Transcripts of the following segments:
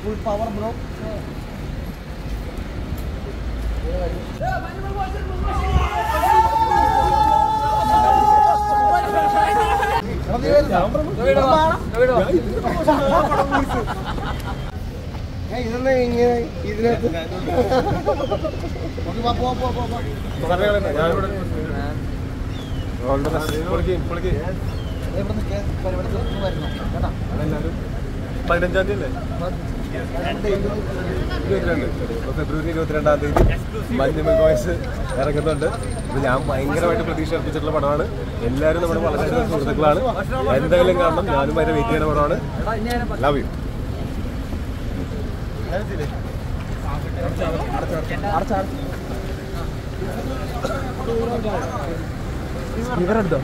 Full power bro ഇതെന്താ ഇങ്ങനെ ഇതിനകത്ത് ഓക്കെ, വാ, പോ, പോ, പോ, പോ. ഇവിടെ നിൽക്ക്. പരിപാടി വരുന്നു കേട്ടാ കേട്ടോ? പതിനഞ്ചാം തീയതി അല്ലേ? രണ്ട് ഇരുപത് ഇരുപത്തിരണ്ട് ഫെബ്രുവരി ഇരുപത്തിരണ്ടാം തീയതി മഞ്ഞ മികോയ്സ് ഇറങ്ങുന്നുണ്ട്. അപ്പൊ ഞാൻ ഭയങ്കരമായിട്ട് പ്രതീക്ഷ അർപ്പിച്ചിട്ടുള്ള പടമാണ്. എല്ലാവരും നമ്മുടെ വളരെ സുഹൃത്തുക്കളാണ്. എന്തെങ്കിലും കാണണം. ഞാനും വരെ വെയിറ്റ് ചെയ്യുന്ന പടമാണ്. ലവ് യു ഇവരെടുത്തോ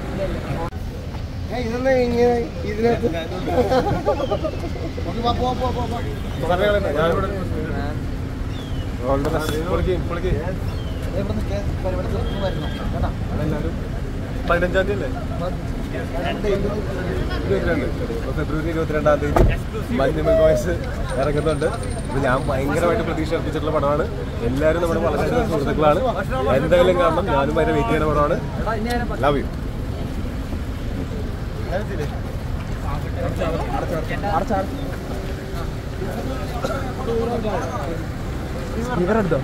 ഇതെന്നാ ഇങ്ങനെ ഇതിനകത്ത് പതിനഞ്ചാം തീയതി ഫെബ്രുവരി ഇരുപത്തിരണ്ടാം തീയതി മഞ്ഞുമൽ ബോയ്സ് ഇറങ്ങുന്നുണ്ട് അപ്പൊ ഞാൻ ഭയങ്കരമായിട്ട് പ്രതീക്ഷ അർപ്പിച്ചിട്ടുള്ള പടമാണ് എല്ലാവരും നമ്മുടെ വളരെ സുഹൃത്തുക്കളാണ് എന്തായാലും കാണണം ഞാനും വരെ വെയിറ്റ് ചെയ്യുന്ന പടമാണ് ലവ് യു ഇവരെടുത്തോ